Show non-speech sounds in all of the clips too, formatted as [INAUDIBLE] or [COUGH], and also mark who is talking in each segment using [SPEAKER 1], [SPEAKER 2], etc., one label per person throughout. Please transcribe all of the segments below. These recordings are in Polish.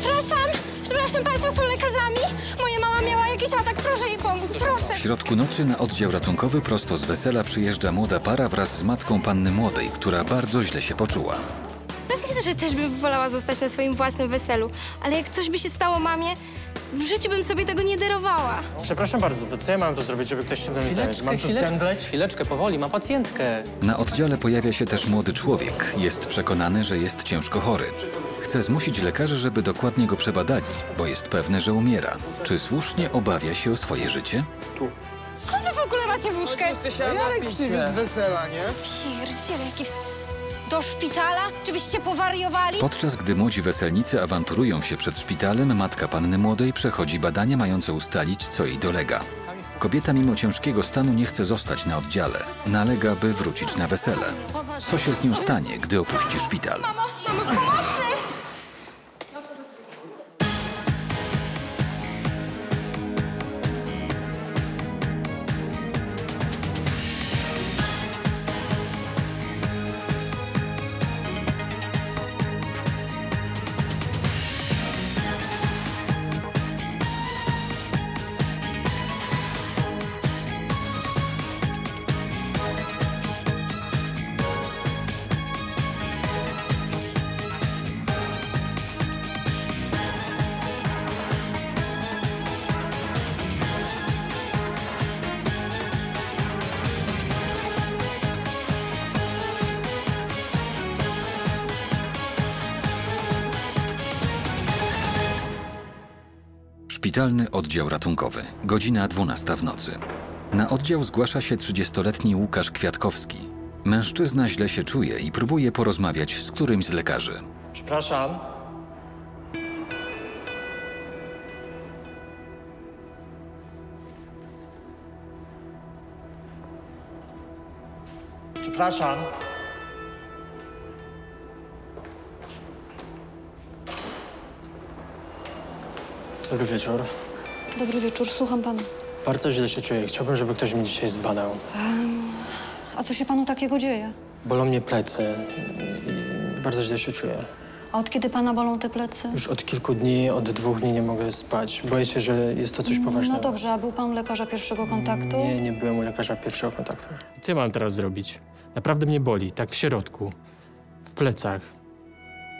[SPEAKER 1] Przepraszam, przepraszam, państwo są lekarzami? Moja mama miała jakiś atak, proszę jej pomóc, proszę.
[SPEAKER 2] W środku nocy na oddział ratunkowy prosto z wesela przyjeżdża młoda para wraz z matką panny młodej, która bardzo źle się poczuła.
[SPEAKER 1] Pewnie, że też bym wolała zostać na swoim własnym weselu, ale jak coś by się stało mamie, w życiu bym sobie tego nie darowała.
[SPEAKER 3] Przepraszam bardzo, to co ja mam tu zrobić, żeby ktoś się mną zająć? Mam tu
[SPEAKER 4] chwileczkę,
[SPEAKER 3] zemdleć?
[SPEAKER 4] chwileczkę, powoli, ma pacjentkę.
[SPEAKER 2] Na oddziale pojawia się też młody człowiek. Jest przekonany, że jest ciężko chory. Chce zmusić lekarzy, żeby dokładnie go przebadali, bo jest pewny, że umiera. Czy słusznie obawia się o swoje życie?
[SPEAKER 1] Skąd wy w ogóle macie wódkę?
[SPEAKER 5] Jarek przywiózł wesela, nie?
[SPEAKER 1] Pierdziele, jaki... Do szpitala? Czy byście powariowali?
[SPEAKER 2] Podczas gdy młodzi weselnicy awanturują się przed szpitalem, matka panny młodej przechodzi badania mające ustalić, co jej dolega. Kobieta mimo ciężkiego stanu nie chce zostać na oddziale. Nalega, by wrócić na wesele. Co się z nią stanie, gdy opuści szpital?
[SPEAKER 1] Mamo, pomocy!
[SPEAKER 2] Szpitalny oddział ratunkowy. Godzina 12 w nocy. Na oddział zgłasza się 30-letni Łukasz Kwiatkowski. Mężczyzna źle się czuje i próbuje porozmawiać z którymś z lekarzy.
[SPEAKER 3] Przepraszam. Przepraszam. Dobry wieczór.
[SPEAKER 6] Dobry wieczór, słucham pana.
[SPEAKER 3] Bardzo źle się czuję. Chciałbym, żeby ktoś mnie dzisiaj zbadał.
[SPEAKER 6] A co się panu takiego dzieje?
[SPEAKER 3] Bolą mnie plecy i bardzo źle się czuję.
[SPEAKER 6] A od kiedy pana bolą te plecy?
[SPEAKER 3] Już od kilku dni, od dwóch dni nie mogę spać. Boję się, że jest to coś poważnego.
[SPEAKER 6] No dobrze, a był pan u lekarza pierwszego kontaktu?
[SPEAKER 3] Nie, nie byłem u lekarza pierwszego kontaktu. Co ja mam teraz zrobić? Naprawdę mnie boli, tak w środku, w plecach.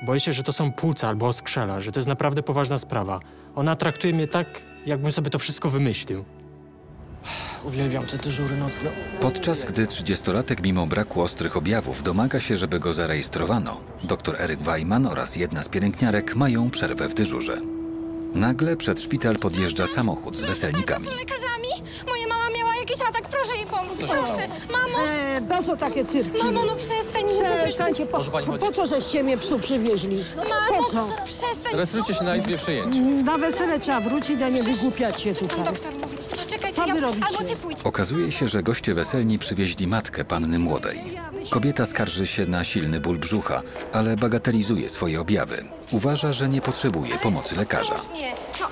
[SPEAKER 3] Boję się, że to są płuca albo oskrzela, że to jest naprawdę poważna sprawa. Ona traktuje mnie tak, jakbym sobie to wszystko wymyślił. Uwielbiam te dyżury nocne.
[SPEAKER 2] Podczas gdy 30-latek mimo braku ostrych objawów domaga się, żeby go zarejestrowano, dr Eryk Weiman oraz jedna z pielęgniarek mają przerwę w dyżurze. Nagle przed szpital podjeżdża samochód z weselnikami.
[SPEAKER 1] Są lekarzami? Atak, proszę jej pomóc, proszę. Mamo,
[SPEAKER 7] E, po co takie cyrki?
[SPEAKER 1] mamo, no przestań.
[SPEAKER 7] Przestańcie, po, po co żeście mnie psu przywieźli? Po
[SPEAKER 1] Mamo,
[SPEAKER 7] co?
[SPEAKER 1] przestań.
[SPEAKER 4] Rejestrujcie się na izbie przyjęć.
[SPEAKER 7] Na wesele trzeba wrócić, a nie wygłupiać się
[SPEAKER 1] Pan
[SPEAKER 7] tutaj.
[SPEAKER 1] doktor mówi, to czekaj,
[SPEAKER 7] Co
[SPEAKER 1] ja,
[SPEAKER 7] wy robicie?
[SPEAKER 1] albo ty pójdź.
[SPEAKER 2] Okazuje się, że goście weselni przywieźli matkę panny młodej. Kobieta skarży się na silny ból brzucha, ale bagatelizuje swoje objawy. Uważa, że nie potrzebuje pomocy lekarza.
[SPEAKER 1] No,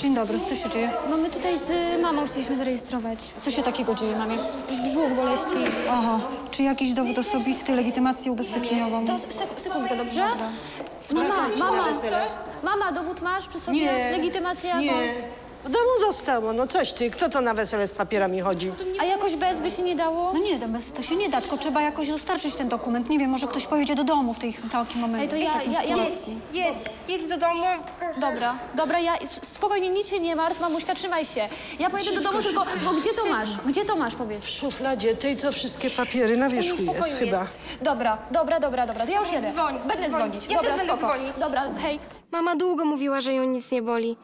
[SPEAKER 1] Dzień dobry.
[SPEAKER 6] Co się dzieje?
[SPEAKER 1] Mamy tutaj z mamą chcieliśmy zarejestrować.
[SPEAKER 6] Co się takiego dzieje, mamie?
[SPEAKER 1] Brzuch boleści.
[SPEAKER 6] Aha, czy jakiś dowód osobisty, legitymację ubezpieczeniową?
[SPEAKER 1] To sek sekundkę, dobrze? Mama, mama, mama, dowód masz przy sobie?
[SPEAKER 7] Nie.
[SPEAKER 1] Legitymację jaką?
[SPEAKER 7] W domu zostało, no coś ty, kto to na wesele z papierami chodzi?
[SPEAKER 1] A jakoś bez by się nie dało?
[SPEAKER 6] No nie, no bez to się nie da, tylko trzeba jakoś dostarczyć ten dokument. Nie wiem, może ktoś pojedzie do domu w tej, takim momencie.
[SPEAKER 1] Ej, to ja,
[SPEAKER 6] takiej
[SPEAKER 1] ja, ja, jedź, jedź, jedź do domu. Dobra, dobra, ja spokojnie, nic się nie martw, mamuśka, trzymaj się. Ja pojedę do domu, tylko, no gdzie to masz? Gdzie to masz, powiedz?
[SPEAKER 7] W szufladzie tej, co wszystkie papiery na wierzchu jest
[SPEAKER 1] Spokojnie
[SPEAKER 7] chyba.
[SPEAKER 1] jest. Dobra, dobra, dobra, dobra, to ja już jedę.
[SPEAKER 8] Dzwoń,
[SPEAKER 1] Będę dzwonić.
[SPEAKER 8] Ja
[SPEAKER 1] dobra,
[SPEAKER 8] też będę
[SPEAKER 1] spoko.
[SPEAKER 8] dzwonić.
[SPEAKER 1] Dobra, hej.
[SPEAKER 8] Mama długo mówiła, że ją nic nie boli.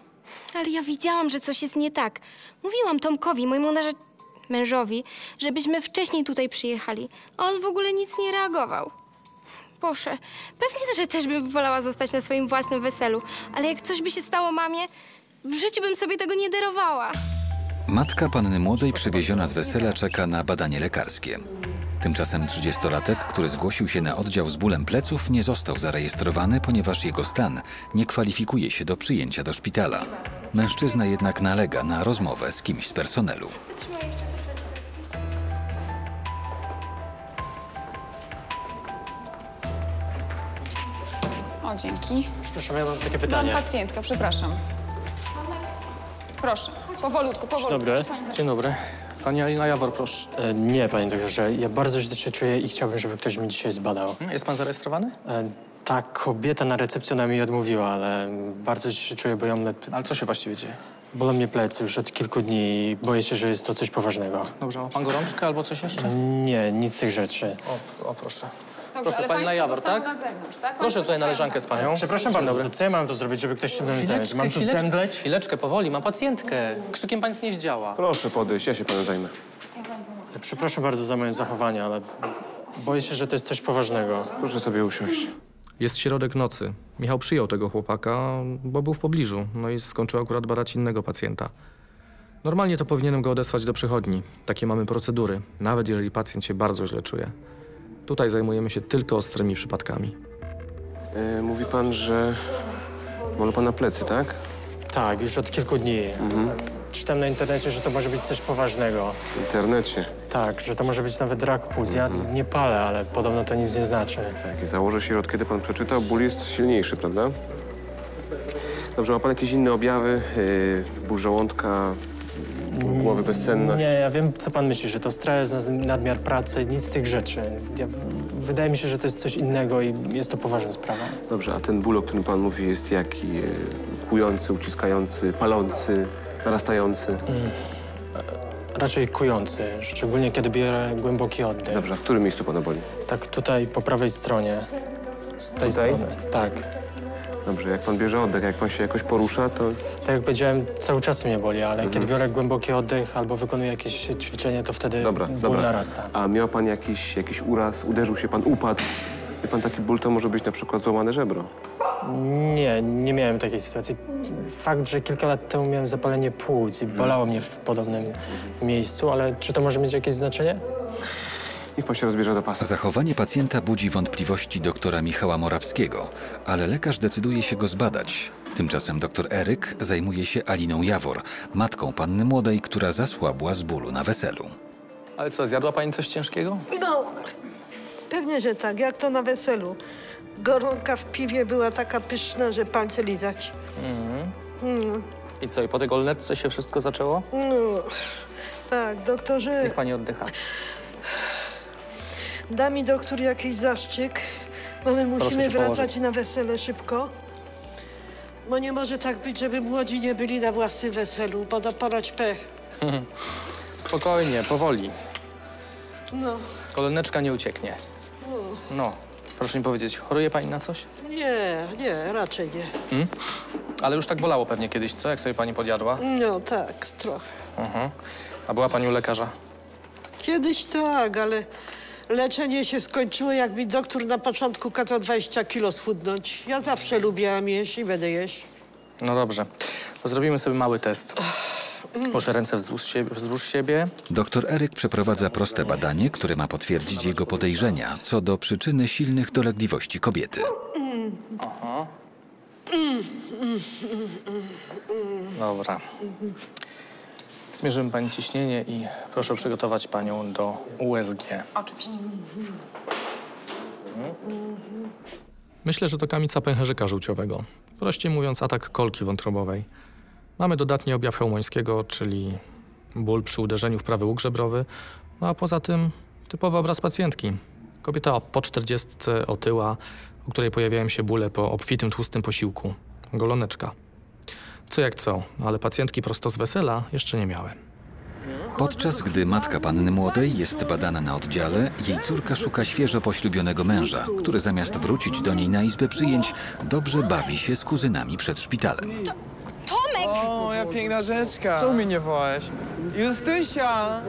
[SPEAKER 8] Ale ja widziałam, że coś jest nie tak. Mówiłam Tomkowi, mojemu narze... mężowi, żebyśmy wcześniej tutaj przyjechali. A on w ogóle nic nie reagował. Boże, pewnie, że też bym wolała zostać na swoim własnym weselu. Ale jak coś by się stało mamie, w życiu bym sobie tego nie darowała.
[SPEAKER 2] Matka panny młodej przywieziona z wesela czeka na badanie lekarskie. Tymczasem 30-latek, który zgłosił się na oddział z bólem pleców, nie został zarejestrowany, ponieważ jego stan nie kwalifikuje się do przyjęcia do szpitala. Mężczyzna jednak nalega na rozmowę z kimś z personelu.
[SPEAKER 9] O, dzięki.
[SPEAKER 3] Przepraszam, ja mam takie
[SPEAKER 9] Mam
[SPEAKER 3] pytanie.
[SPEAKER 9] pacjentkę, przepraszam. Proszę, powolutku, powolutku.
[SPEAKER 3] Dobry.
[SPEAKER 4] Dzień dobry. Pani Alina Jawor, proszę.
[SPEAKER 3] E, nie, panie doktorze, ja bardzo źle się czuję i chciałbym, żeby ktoś mi dzisiaj zbadał.
[SPEAKER 4] Jest pan zarejestrowany?
[SPEAKER 3] E, ta kobieta na recepcji ona mi odmówiła, ale bardzo się czuję, bo ją lep...
[SPEAKER 4] Ale co się właściwie dzieje?
[SPEAKER 3] Bolą mnie plecy już od kilku dni i boję się, że jest to coś poważnego.
[SPEAKER 4] Dobrze, ma pan gorączkę albo coś jeszcze?
[SPEAKER 3] Nie, nic z tych rzeczy.
[SPEAKER 4] O, o proszę.
[SPEAKER 9] Dobrze,
[SPEAKER 4] Proszę,
[SPEAKER 9] ale
[SPEAKER 4] pani na
[SPEAKER 9] państwo
[SPEAKER 4] Jawor,
[SPEAKER 9] zostaną
[SPEAKER 4] tak?
[SPEAKER 9] na zewnątrz, tak?
[SPEAKER 4] Proszę
[SPEAKER 9] Państwo
[SPEAKER 4] tutaj na
[SPEAKER 9] czekają
[SPEAKER 4] leżankę z panią.
[SPEAKER 3] Przepraszam bardzo, co ja mam tu zrobić, żeby ktoś się mną zająć? Mam tu zemdleć?
[SPEAKER 4] chwileczkę, powoli, ma pacjentkę. Krzykiem pan nic nie zdziała.
[SPEAKER 10] Proszę podejść, ja się panem zajmę.
[SPEAKER 3] Przepraszam bardzo za moje zachowanie, ale boję się, że to jest coś poważnego.
[SPEAKER 10] Proszę sobie usiąść.
[SPEAKER 11] Jest środek nocy. Michał przyjął tego chłopaka, bo był w pobliżu, no i skończył akurat badać innego pacjenta. Normalnie to powinienem go odesłać do przychodni. Takie mamy procedury, nawet jeżeli pacjent się bardzo źle czuje. Tutaj zajmujemy się tylko ostrymi przypadkami.
[SPEAKER 10] E, mówi pan, że bolą pana plecy, tak?
[SPEAKER 3] Tak, już od kilku dni. Czytam na internecie, że to może być coś poważnego.
[SPEAKER 10] W internecie.
[SPEAKER 3] Tak, że to może być nawet rak płuc. Ja nie palę, ale podobno to nic nie znaczy.
[SPEAKER 10] Tak, i założę się, że od kiedy pan przeczytał, ból jest silniejszy, prawda? Dobrze, ma pan jakieś inne objawy? Yy, ból żołądka, głowy, bezsenność?
[SPEAKER 3] Nie, ja wiem, co pan myśli, że to stres, nad- nadmiar pracy, nic z tych rzeczy. Ja, wydaje mi się, że to jest coś innego i jest to poważna sprawa.
[SPEAKER 10] Dobrze, a ten ból, o którym pan mówi, jest jaki? Kłujący, uciskający, palący, narastający?
[SPEAKER 3] Raczej kujący, szczególnie kiedy biorę głęboki oddech.
[SPEAKER 10] Dobrze, a w którym miejscu pana boli?
[SPEAKER 3] Tak tutaj po prawej stronie. Z tej
[SPEAKER 10] Tutaj?
[SPEAKER 3] strony. Tak.
[SPEAKER 10] Dobrze, jak pan bierze oddech, jak pan się jakoś porusza, to
[SPEAKER 3] Tak jak powiedziałem, cały czas mnie boli, ale kiedy biorę głęboki oddech albo wykonuję jakieś ćwiczenie, to wtedy
[SPEAKER 10] Dobra,
[SPEAKER 3] ból
[SPEAKER 10] dobra.
[SPEAKER 3] narasta.
[SPEAKER 10] A miał pan jakiś, jakiś uraz, uderzył się pan, upadł? Wie pan, taki ból to może być na przykład złamane żebro.
[SPEAKER 3] Nie, nie miałem takiej sytuacji. Fakt, że kilka lat temu miałem zapalenie płuc i bolało mnie w podobnym miejscu, ale czy to może mieć jakieś znaczenie?
[SPEAKER 10] Niech pan się rozbierze do pasa.
[SPEAKER 2] Zachowanie pacjenta budzi wątpliwości doktora Michała Morawskiego, ale lekarz decyduje się go zbadać. Tymczasem dr Eryk zajmuje się Aliną Jawor, matką panny młodej, która zasłabła z bólu na weselu.
[SPEAKER 4] Ale co, zjadła pani coś ciężkiego?
[SPEAKER 7] No, pewnie, że tak, jak to na weselu. Gorąka w piwie była taka pyszna, że palce lizać.
[SPEAKER 4] I co, i po tej golnetce się wszystko zaczęło?
[SPEAKER 7] No, tak, doktorze,
[SPEAKER 4] Niech pani oddycha.
[SPEAKER 7] Da mi doktor jakiś zaszczyk, bo my musimy wracać
[SPEAKER 4] położyć.
[SPEAKER 7] na wesele szybko. Bo nie może tak być, żeby młodzi nie byli na własnym weselu, bo dopalać pech. [LAUGHS]
[SPEAKER 4] Spokojnie, powoli.
[SPEAKER 7] No,
[SPEAKER 4] Golneczka nie ucieknie. No, proszę mi powiedzieć, choruje pani na coś?
[SPEAKER 7] nie, nie, raczej nie.
[SPEAKER 4] Ale już tak bolało pewnie kiedyś, co? Jak sobie pani podjadła?
[SPEAKER 7] No tak, trochę.
[SPEAKER 4] Mhm. A była pani u lekarza?
[SPEAKER 7] Kiedyś tak, ale leczenie się skończyło, jak mi doktor na początku kazał 20 kilo schudnąć. Ja zawsze lubiłam jeść i będę jeść.
[SPEAKER 4] No dobrze. To zrobimy sobie mały test. Proszę ręce wzdłuż siebie. Wzdłuż siebie.
[SPEAKER 2] Dr Eryk przeprowadza proste badanie, które ma potwierdzić jego podejrzenia co do przyczyny silnych dolegliwości kobiety.
[SPEAKER 4] Dobra. Zmierzymy pani ciśnienie i proszę przygotować panią do USG.
[SPEAKER 9] Oczywiście.
[SPEAKER 11] Myślę, że to kamica pęcherzyka żółciowego. Prościej mówiąc, atak kolki wątrobowej. Mamy dodatni objaw hełmońskiego, czyli ból przy uderzeniu w prawy łuk żebrowy, no a poza tym typowy obraz pacjentki. Kobieta po 40 otyła, u której pojawiają się bóle po obfitym, tłustym posiłku. Goloneczka. Co jak co, ale pacjentki prosto z wesela jeszcze nie miałem.
[SPEAKER 2] Podczas gdy matka panny młodej jest badana na oddziale, jej córka szuka świeżo poślubionego męża, który zamiast wrócić do niej na izbę przyjęć, dobrze bawi się z kuzynami przed szpitalem.
[SPEAKER 8] Tomek!
[SPEAKER 5] O, moja piękna rzeczka.
[SPEAKER 12] Czemu mnie nie wołałeś?
[SPEAKER 5] Justysia!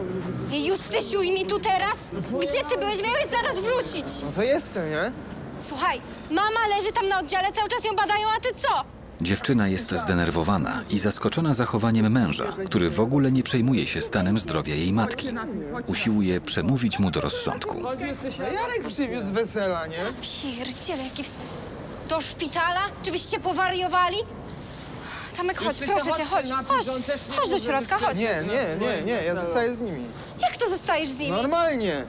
[SPEAKER 8] Justysiu, i mi tu teraz? Gdzie ty byłeś? Miałeś zaraz wrócić.
[SPEAKER 5] No to jestem, nie?
[SPEAKER 8] Słuchaj, mama leży tam na oddziale, cały czas ją badają, a ty co?
[SPEAKER 2] Dziewczyna jest zdenerwowana i zaskoczona zachowaniem męża, który w ogóle nie przejmuje się stanem zdrowia jej matki. Usiłuje przemówić mu do rozsądku.
[SPEAKER 5] No Jarek przywiózł z wesela, nie?
[SPEAKER 8] Pierdziele, jaki... w- Do szpitala? Czy wyście powariowali? Tomek, chodź, proszę cię, chodź, chodź, chodź do środka, chodź.
[SPEAKER 5] Nie, nie, nie, nie, ja zostaję z nimi.
[SPEAKER 8] Jak to zostajesz z nimi?
[SPEAKER 5] Normalnie.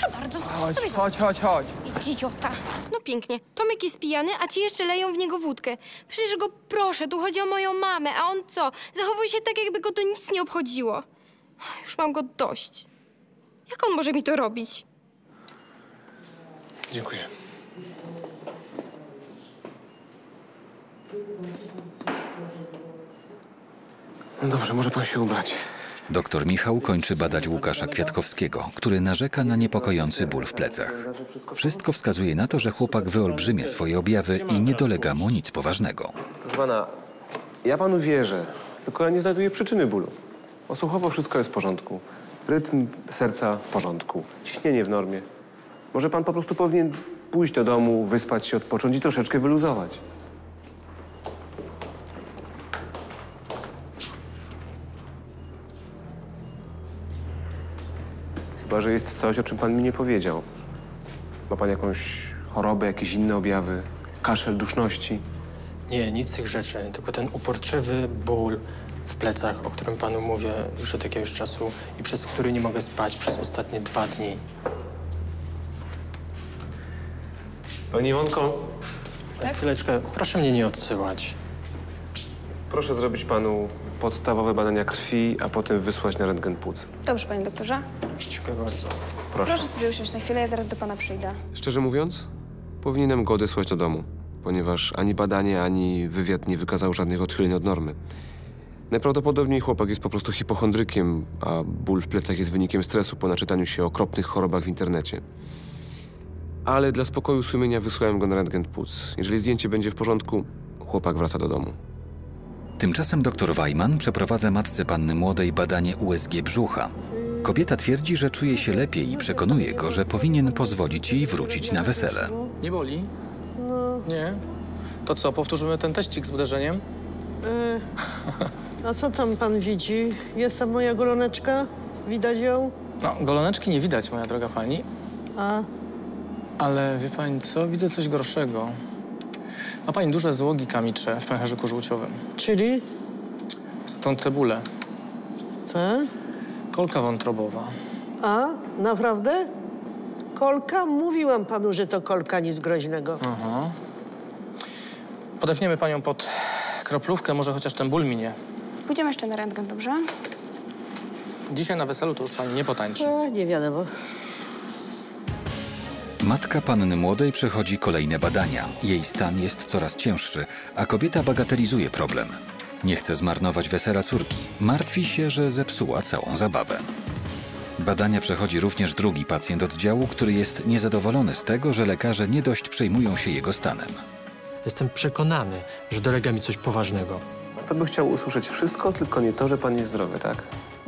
[SPEAKER 8] Proszę bardzo.
[SPEAKER 5] Chodź,
[SPEAKER 8] sobie
[SPEAKER 5] chodź, chodź, chodź.
[SPEAKER 8] Idiota. No pięknie. Tomek jest pijany, a ci jeszcze leją w niego wódkę. Przecież go proszę, tu chodzi o moją mamę, a on co? Zachowuje się tak, jakby go to nic nie obchodziło. Już mam go dość. Jak on może mi to robić?
[SPEAKER 10] Dziękuję. No dobrze, może pan się ubrać.
[SPEAKER 2] Doktor Michał kończy badać Łukasza Kwiatkowskiego, który narzeka na niepokojący ból w plecach. Wszystko wskazuje na to, że chłopak wyolbrzymia swoje objawy i nie dolega mu nic poważnego.
[SPEAKER 10] Proszę pana, ja panu wierzę, tylko ja nie znajduję przyczyny bólu. Osłuchowo wszystko jest w porządku. Rytm serca w porządku. Ciśnienie w normie. Może pan po prostu powinien pójść do domu, wyspać się, odpocząć i troszeczkę wyluzować. Chyba, że jest coś, o czym pan mi nie powiedział. Ma pan jakąś chorobę, jakieś inne objawy? Kaszel, duszności?
[SPEAKER 3] Nie, nic z tych rzeczy, tylko ten uporczywy ból w plecach, o którym panu mówię już od jakiegoś czasu i przez który nie mogę spać przez ostatnie dwa dni.
[SPEAKER 10] Pani Iwonko,
[SPEAKER 3] Chwileczkę, proszę mnie nie odsyłać.
[SPEAKER 10] proszę zrobić panu podstawowe badania krwi, a potem wysłać na rentgen płuc.
[SPEAKER 12] Dobrze, panie doktorze.
[SPEAKER 3] Dziękuję bardzo.
[SPEAKER 10] Proszę.
[SPEAKER 12] Proszę sobie usiąść na chwilę, ja zaraz do pana przyjdę.
[SPEAKER 10] Szczerze mówiąc, powinienem go odesłać do domu, ponieważ ani badanie, ani wywiad nie wykazał żadnych odchyleń od normy. Najprawdopodobniej chłopak jest po prostu hipochondrykiem, a ból w plecach jest wynikiem stresu po naczytaniu się o okropnych chorobach w internecie. Ale dla spokoju sumienia wysłałem go na rentgen płuc. Jeżeli zdjęcie będzie w porządku, chłopak wraca do domu.
[SPEAKER 2] Tymczasem dr Wajman przeprowadza matce panny młodej badanie USG brzucha. Kobieta twierdzi, że czuje się lepiej i przekonuje go, że powinien pozwolić jej wrócić na wesele.
[SPEAKER 11] Nie boli?
[SPEAKER 7] No,
[SPEAKER 11] Nie. To co, powtórzymy ten teścik z uderzeniem?
[SPEAKER 7] e, a co tam pan widzi? Jest tam moja goloneczka? Widać ją?
[SPEAKER 11] No, goloneczki nie widać, moja droga pani,
[SPEAKER 7] A,
[SPEAKER 11] ale wie pani co? Widzę coś gorszego. Ma pani duże złogi kamicze w pęcherzyku żółciowym.
[SPEAKER 7] czyli?
[SPEAKER 11] Stąd te bóle.
[SPEAKER 7] Te?
[SPEAKER 11] Kolka wątrobowa.
[SPEAKER 7] A, naprawdę? Kolka? Mówiłam panu, że to kolka, nic groźnego.
[SPEAKER 11] Aha. Podepniemy panią pod kroplówkę, może chociaż ten ból minie.
[SPEAKER 12] Pójdziemy jeszcze na rentgen, dobrze?
[SPEAKER 11] Dzisiaj na weselu to już pani nie potańczy.
[SPEAKER 7] E, nie wiadomo.
[SPEAKER 2] Matka panny młodej przechodzi kolejne badania. Jej stan jest coraz cięższy, a kobieta bagatelizuje problem. Nie chce zmarnować wesela córki. Martwi się, że zepsuła całą zabawę. Badania przechodzi również drugi pacjent oddziału, który jest niezadowolony z tego, że lekarze nie dość przejmują się jego stanem.
[SPEAKER 3] Jestem przekonany, że dolega mi coś poważnego.
[SPEAKER 10] To by chciał usłyszeć wszystko, tylko nie to, że pan jest zdrowy, tak?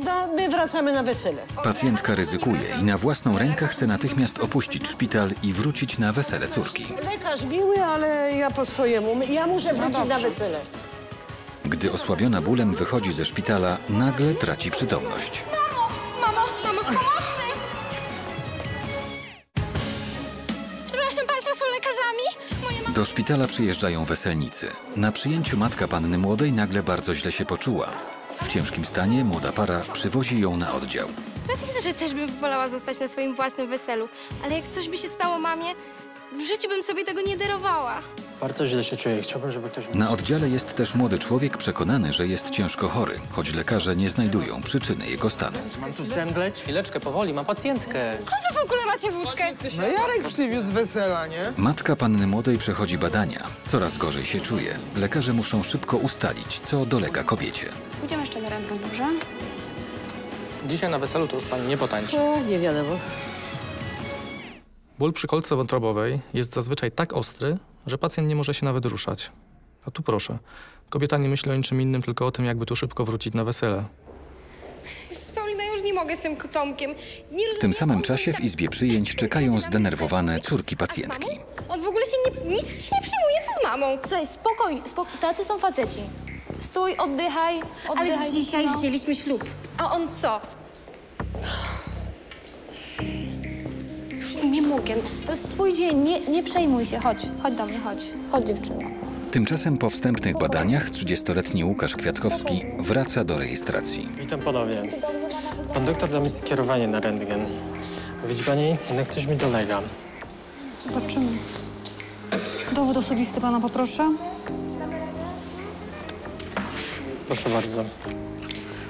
[SPEAKER 7] No, my wracamy na wesele.
[SPEAKER 2] Pacjentka ryzykuje i na własną rękę chce natychmiast opuścić szpital i wrócić na wesele córki.
[SPEAKER 7] Lekarz miły, ale ja po swojemu. Ja muszę wrócić na wesele.
[SPEAKER 2] Gdy osłabiona bólem wychodzi ze szpitala, nagle traci przytomność.
[SPEAKER 8] Mamo, mamo, pomocy! Przepraszam, państwo są lekarzami? Moja mama...
[SPEAKER 2] Do szpitala przyjeżdżają weselnicy. Na przyjęciu matka panny młodej nagle bardzo źle się poczuła. W ciężkim stanie młoda para przywozi ją na oddział.
[SPEAKER 8] Pewnie, że też bym wolała zostać na swoim własnym weselu. Ale jak coś by się stało mamie, w życiu bym sobie tego nie darowała.
[SPEAKER 3] Bardzo źle się czuję. Chciałbym, żeby ktoś...
[SPEAKER 2] Na oddziale jest też młody człowiek przekonany, że jest ciężko chory, choć lekarze nie znajdują przyczyny jego stanu.
[SPEAKER 3] Mam tu zemdleć?
[SPEAKER 11] Chwileczkę, powoli, ma pacjentkę.
[SPEAKER 8] Skąd wy w ogóle macie wódkę?
[SPEAKER 5] No Jarek przywiózł z wesela, nie?
[SPEAKER 2] Matka panny młodej przechodzi badania. Coraz gorzej się czuje. Lekarze muszą szybko ustalić, co dolega kobiecie.
[SPEAKER 12] Pójdziemy jeszcze na rentgen, dobrze?
[SPEAKER 11] Dzisiaj na weselu to już pani nie potańczy.
[SPEAKER 7] E, nie wiadomo.
[SPEAKER 11] Ból przy kolce wątrobowej jest zazwyczaj tak ostry, że pacjent nie może się nawet ruszać. A tu proszę. Kobieta nie myśli o niczym innym, tylko o tym, jakby tu szybko wrócić na wesele.
[SPEAKER 8] Jezus, Paulina, już nie mogę z tym Tomkiem. Nie
[SPEAKER 2] W tym samym czasie w izbie przyjęć czekają zdenerwowane córki pacjentki.
[SPEAKER 8] On w ogóle się nie, nic się nie przyjmuje, co z mamą?
[SPEAKER 1] Słuchaj, spokojnie, spok tacy są faceci. Stój, oddychaj, oddychaj.
[SPEAKER 8] Ale dzisiaj
[SPEAKER 1] no.
[SPEAKER 8] wzięliśmy ślub. A on co? Już nie mogę.
[SPEAKER 1] To jest twój dzień, nie, nie przejmuj się, chodź, chodź do mnie, chodź. Chodź dziewczyno.
[SPEAKER 2] Tymczasem po wstępnych badaniach 30-letni Łukasz Kwiatkowski wraca do rejestracji.
[SPEAKER 3] Witam ponownie. Pan doktor da mi skierowanie na rentgen. Widzi pani, jednak coś mi dolega.
[SPEAKER 6] Zobaczymy. Dowód osobisty pana poproszę.
[SPEAKER 3] Proszę bardzo.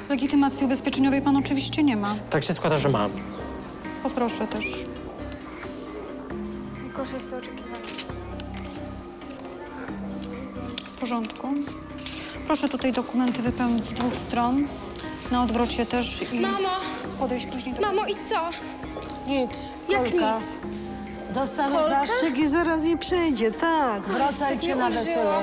[SPEAKER 6] Legitymacji ubezpieczeniowej pan oczywiście nie ma.
[SPEAKER 3] Tak się składa, że mam.
[SPEAKER 6] Poproszę też.
[SPEAKER 12] Kosz jest to.
[SPEAKER 6] W porządku. Proszę tutaj dokumenty wypełnić z dwóch stron. Na odwrocie też i
[SPEAKER 8] Mamo!
[SPEAKER 6] podejść później do...
[SPEAKER 8] Mamo, i co?
[SPEAKER 7] Nic.
[SPEAKER 8] Jak
[SPEAKER 7] Kolka.
[SPEAKER 8] nic?
[SPEAKER 7] Dostanę
[SPEAKER 8] Kolka?
[SPEAKER 7] zastrzyk i zaraz mi przejdzie, tak. Wracajcie
[SPEAKER 8] nie
[SPEAKER 7] na wesele.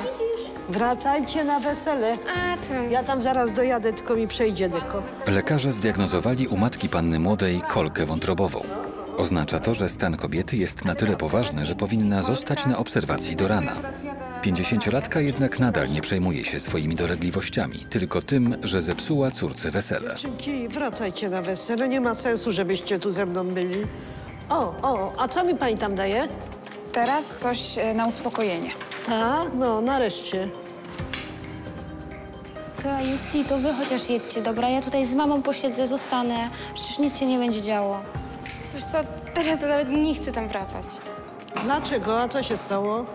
[SPEAKER 7] Wracajcie na wesele.
[SPEAKER 8] A, tam.
[SPEAKER 7] Ja tam zaraz dojadę, tylko mi przejdzie dyko.
[SPEAKER 2] Lekarze zdiagnozowali u matki panny młodej kolkę wątrobową. Oznacza to, że stan kobiety jest na tyle poważny, że powinna zostać na obserwacji do rana. 50-latka jednak nadal nie przejmuje się swoimi dolegliwościami, tylko tym, że zepsuła córce wesele.
[SPEAKER 7] Dziewczynki, wracajcie na wesele. Nie ma sensu, żebyście tu ze mną byli. O, o, a co mi pani tam daje?
[SPEAKER 9] Teraz coś e, na uspokojenie.
[SPEAKER 7] Tak? No, nareszcie.
[SPEAKER 1] To, Justi, to wy chociaż jedźcie, dobra? Ja tutaj z mamą posiedzę, zostanę. Przecież nic się nie będzie działo.
[SPEAKER 8] Wiesz co, teraz ja nawet nie chcę tam wracać.
[SPEAKER 7] Dlaczego? A co się stało?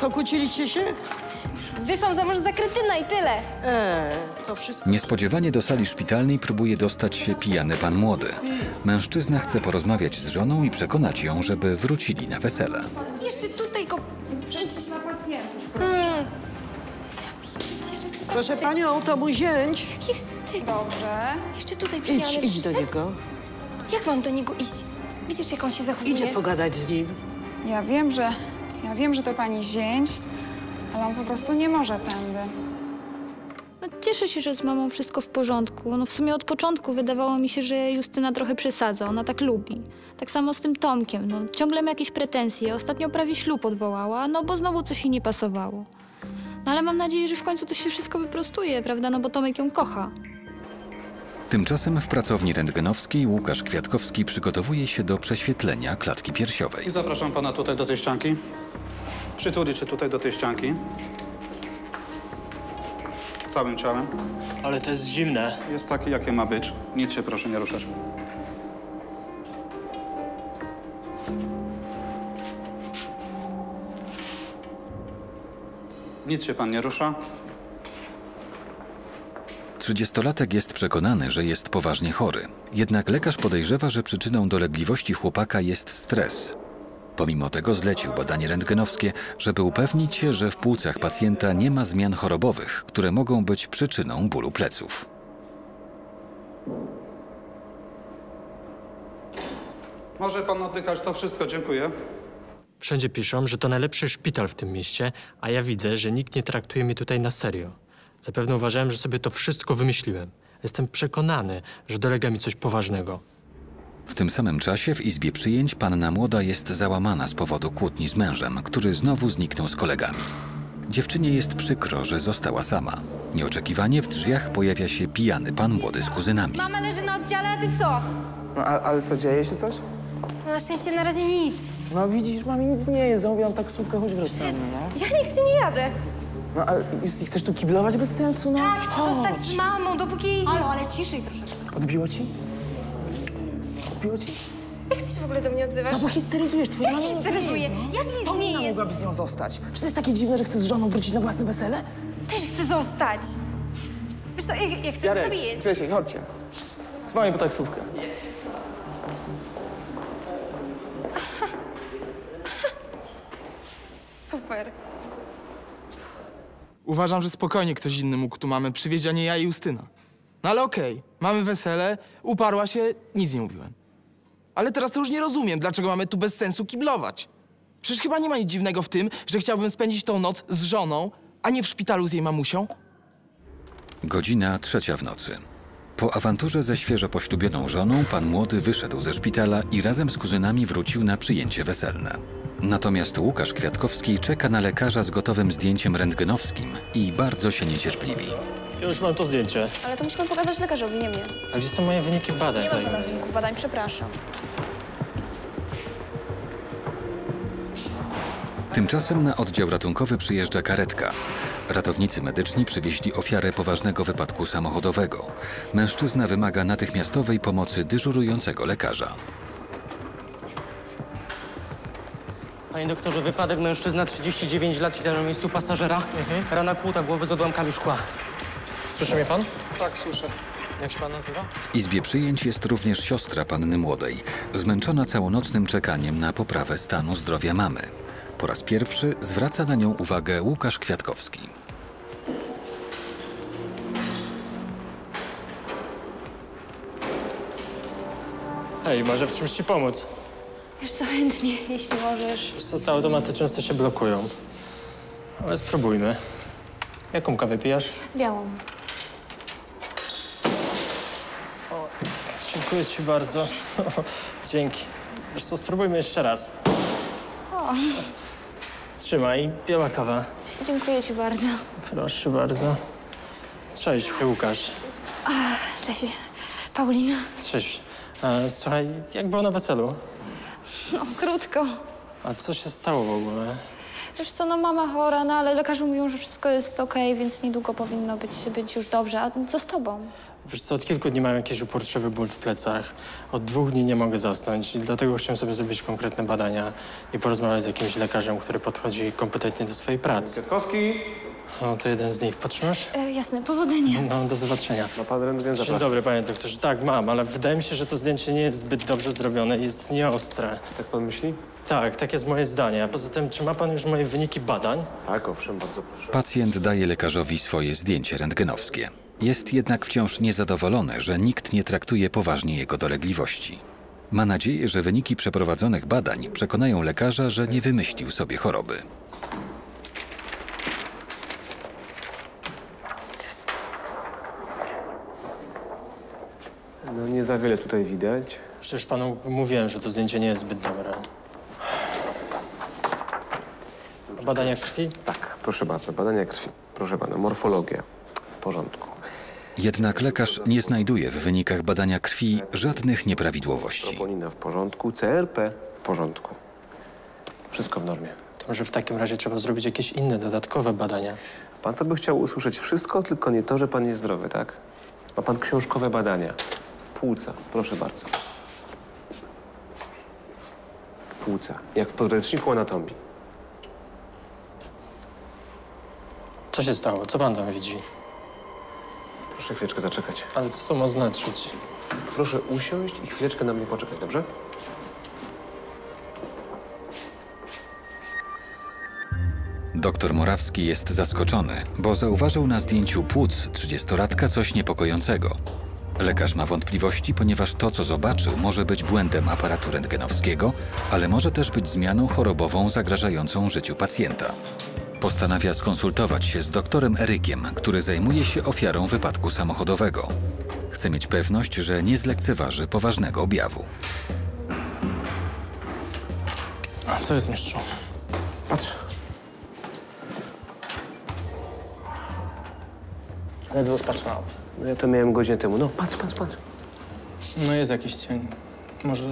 [SPEAKER 7] Pokłóciliście się?
[SPEAKER 8] Wyszłam za mąż za kretyna i tyle.
[SPEAKER 7] Eee, to wszystko.
[SPEAKER 2] Niespodziewanie do sali szpitalnej próbuje dostać się pijany pan młody. Mężczyzna chce porozmawiać z żoną i przekonać ją, żeby wrócili na wesele.
[SPEAKER 8] Jeszcze tutaj go... Idź. Mm. Za
[SPEAKER 7] Proszę panią, to mój zięć.
[SPEAKER 8] Jaki wstyd.
[SPEAKER 9] Dobrze.
[SPEAKER 8] Jeszcze tutaj
[SPEAKER 7] Idź,
[SPEAKER 8] pijany
[SPEAKER 7] idź do
[SPEAKER 8] przyszedł?
[SPEAKER 7] niego.
[SPEAKER 8] Jak mam do niego iść? Widzisz, jak on się zachowuje?
[SPEAKER 7] Idzie pogadać z nim.
[SPEAKER 9] Ja wiem, że... Ja wiem, że to pani zięć, ale on po prostu nie może tędy.
[SPEAKER 1] No, cieszę się, że z mamą wszystko w porządku. No, w sumie od początku wydawało mi się, że Justyna trochę przesadza. Ona tak lubi. Tak samo z tym Tomkiem. No, ciągle ma jakieś pretensje. Ostatnio prawie ślub odwołała, no bo znowu coś jej nie pasowało. No ale mam nadzieję, że w końcu to się wszystko wyprostuje, prawda? No bo Tomek ją kocha.
[SPEAKER 2] Tymczasem w pracowni rentgenowskiej Łukasz Kwiatkowski przygotowuje się do prześwietlenia klatki piersiowej.
[SPEAKER 13] Zapraszam pana tutaj do tej ścianki. Przytulić się tutaj do tej ścianki. Całym ciałem.
[SPEAKER 3] Ale to jest zimne.
[SPEAKER 13] Jest taki, jakie ma być. Nic się proszę nie ruszać. Nic się pan nie rusza.
[SPEAKER 2] Trzydziestolatek jest przekonany, że jest poważnie chory. Jednak lekarz podejrzewa, że przyczyną dolegliwości chłopaka jest stres. Pomimo tego zlecił badanie rentgenowskie, żeby upewnić się, że w płucach pacjenta nie ma zmian chorobowych, które mogą być przyczyną bólu pleców.
[SPEAKER 13] Może pan oddychać, to wszystko, dziękuję.
[SPEAKER 3] Wszędzie piszą, że to najlepszy szpital w tym mieście, a ja widzę, że nikt nie traktuje mnie tutaj na serio. Zapewne uważałem, że sobie to wszystko wymyśliłem. Jestem przekonany, że dolega mi coś poważnego.
[SPEAKER 2] W tym samym czasie w izbie przyjęć panna młoda jest załamana z powodu kłótni z mężem, który znowu zniknął z kolegami. Dziewczynie jest przykro, że została sama. Nieoczekiwanie w drzwiach pojawia się pijany pan młody z kuzynami.
[SPEAKER 8] Mama leży na oddziale, a ty co?
[SPEAKER 5] No, a, ale co, dzieje się coś?
[SPEAKER 8] No, na szczęście na razie nic.
[SPEAKER 5] No widzisz, mamie nic nie jest. Zamówiłam taksówkę, choć wracamy, no.
[SPEAKER 8] Ja nigdzie nie jadę.
[SPEAKER 5] No, ale Justi, chcesz tu kiblować bez sensu, no?
[SPEAKER 8] Tak, chcę
[SPEAKER 5] Chodź.
[SPEAKER 8] zostać z mamą, dopóki...
[SPEAKER 6] Halo, ale ciszej troszeczkę.
[SPEAKER 5] Odbiło ci? Odbiło ci?
[SPEAKER 8] Jak ty się w ogóle do mnie odzywasz?
[SPEAKER 5] No bo histeryzujesz, twoja
[SPEAKER 8] Jak
[SPEAKER 5] mama nic nie
[SPEAKER 8] histeryzuję?
[SPEAKER 5] jest, no.
[SPEAKER 8] Jak nic
[SPEAKER 5] Paulina
[SPEAKER 8] nie jest?
[SPEAKER 5] mogłaby z nią zostać. Czy to jest takie dziwne, że chcesz z żoną wrócić na własne wesele?
[SPEAKER 8] Też chcę zostać. Wiesz co, jak, jak chcesz sobie jeść?
[SPEAKER 5] Grzesiek, chodźcie. Dzwonię po taksówkę.
[SPEAKER 8] Super.
[SPEAKER 5] Uważam, że spokojnie ktoś inny mógł tu mamy przywieźć, a nie ja i Justyna. No ale okej, mamy wesele, uparła się, nic nie mówiłem. Ale teraz to już nie rozumiem, dlaczego mamy tu bez sensu kiblować. Przecież chyba nie ma nic dziwnego w tym, że chciałbym spędzić tą noc z żoną, a nie w szpitalu z jej mamusią.
[SPEAKER 2] Godzina trzecia w nocy. Po awanturze ze świeżo poślubioną żoną, pan młody wyszedł ze szpitala i razem z kuzynami wrócił na przyjęcie weselne. Natomiast Łukasz Kwiatkowski czeka na lekarza z gotowym zdjęciem rentgenowskim i bardzo się niecierpliwi.
[SPEAKER 3] Już mam to zdjęcie.
[SPEAKER 12] Ale to musimy pokazać lekarzowi, nie mnie.
[SPEAKER 3] A gdzie są moje wyniki badań?
[SPEAKER 12] Nie ma
[SPEAKER 3] Tutaj?
[SPEAKER 12] pana wyników badań, przepraszam.
[SPEAKER 2] Tymczasem na oddział ratunkowy przyjeżdża karetka. Ratownicy medyczni przywieźli ofiarę poważnego wypadku samochodowego. Mężczyzna wymaga natychmiastowej pomocy dyżurującego lekarza.
[SPEAKER 14] Panie doktorze, wypadek mężczyzna 39 lat, siedem na miejscu pasażera. Rana kłuta głowy z odłamkami szkła.
[SPEAKER 11] Słyszy mnie pan?
[SPEAKER 3] Tak, słyszę.
[SPEAKER 11] Jak się pan nazywa?
[SPEAKER 2] W izbie przyjęć jest również siostra panny młodej, zmęczona całonocnym czekaniem na poprawę stanu zdrowia mamy. Po raz pierwszy zwraca na nią uwagę Łukasz Kwiatkowski.
[SPEAKER 3] Hej, może w czymś ci pomóc?
[SPEAKER 1] Wiesz co, chętnie, jeśli możesz.
[SPEAKER 3] Wiesz co, te automaty często się blokują. Ale spróbujmy. Jaką kawę pijasz?
[SPEAKER 1] Białą.
[SPEAKER 3] Dziękuję ci bardzo. [LAUGHS] Dzięki. Wiesz co, spróbujmy jeszcze raz.
[SPEAKER 1] O,
[SPEAKER 3] Trzymaj, biała kawa.
[SPEAKER 1] dziękuję ci bardzo.
[SPEAKER 3] Proszę bardzo. Cześć, Łukasz.
[SPEAKER 1] Cześć, Paulina.
[SPEAKER 3] Cześć. E, słuchaj, jak było na weselu?
[SPEAKER 1] No, krótko.
[SPEAKER 3] A co się stało w ogóle?
[SPEAKER 1] Wiesz co, no mama chora, no ale lekarze mówią, że wszystko jest okej, więc niedługo powinno być, być już dobrze. A co z tobą?
[SPEAKER 3] Wiesz co, od kilku dni mam jakiś uporczywy ból w plecach. Od dwóch dni nie mogę zasnąć i dlatego chciałem sobie zrobić konkretne badania i porozmawiać z jakimś lekarzem, który podchodzi kompetentnie do swojej pracy.
[SPEAKER 10] Kwiatkowski!
[SPEAKER 3] No, to jeden z nich. Potrzymasz?
[SPEAKER 1] E, jasne, powodzenia.
[SPEAKER 3] No, do zobaczenia.
[SPEAKER 10] Ma pan rentgen?
[SPEAKER 3] Dzień dobry, panie doktorze. Tak, mam, ale wydaje mi się, że to zdjęcie nie jest zbyt dobrze zrobione i jest nieostre.
[SPEAKER 10] Tak pan myśli?
[SPEAKER 3] Tak, tak jest moje zdanie. A poza tym, czy ma pan już moje wyniki badań?
[SPEAKER 10] Tak, owszem, bardzo proszę.
[SPEAKER 2] Pacjent daje lekarzowi swoje zdjęcie rentgenowskie. Jest jednak wciąż niezadowolony, że nikt nie traktuje poważnie jego dolegliwości. Ma nadzieję, że wyniki przeprowadzonych badań przekonają lekarza, że nie wymyślił sobie choroby.
[SPEAKER 10] Nie za wiele tutaj widać.
[SPEAKER 3] Przecież panu mówiłem, że to zdjęcie nie jest zbyt dobre. Badania krwi?
[SPEAKER 10] Tak, proszę bardzo, badania krwi. Proszę pana, morfologia. W porządku.
[SPEAKER 2] Jednak lekarz nie znajduje w wynikach badania krwi żadnych nieprawidłowości.
[SPEAKER 10] Troponina w porządku, CRP w porządku. Wszystko w normie.
[SPEAKER 3] To może w takim razie trzeba zrobić jakieś inne, dodatkowe badania.
[SPEAKER 10] Pan to by chciał usłyszeć wszystko, tylko nie to, że pan jest zdrowy, tak? Ma pan książkowe badania. Płuca, proszę bardzo. Płuca, jak w podręczniku anatomii.
[SPEAKER 3] Co się stało? Co pan tam widzi?
[SPEAKER 10] Proszę chwileczkę zaczekać.
[SPEAKER 3] Ale co to ma znaczyć?
[SPEAKER 10] Proszę usiąść i chwileczkę na mnie poczekać, dobrze?
[SPEAKER 2] Doktor Morawski jest zaskoczony, bo zauważył na zdjęciu płuc 30-latka coś niepokojącego. Lekarz ma wątpliwości, ponieważ to, co zobaczył, może być błędem aparatu rentgenowskiego, ale może też być zmianą chorobową zagrażającą życiu pacjenta. Postanawia skonsultować się z doktorem Erykiem, który zajmuje się ofiarą wypadku samochodowego. Chce mieć pewność, że nie zlekceważy poważnego objawu.
[SPEAKER 3] A co jest mistrzu?
[SPEAKER 10] Patrz.
[SPEAKER 3] Ledwo już patrzę na oczy.
[SPEAKER 10] No ja to miałem godzinę temu. No, patrz, patrz, patrz.
[SPEAKER 3] No jest jakiś cień. Może...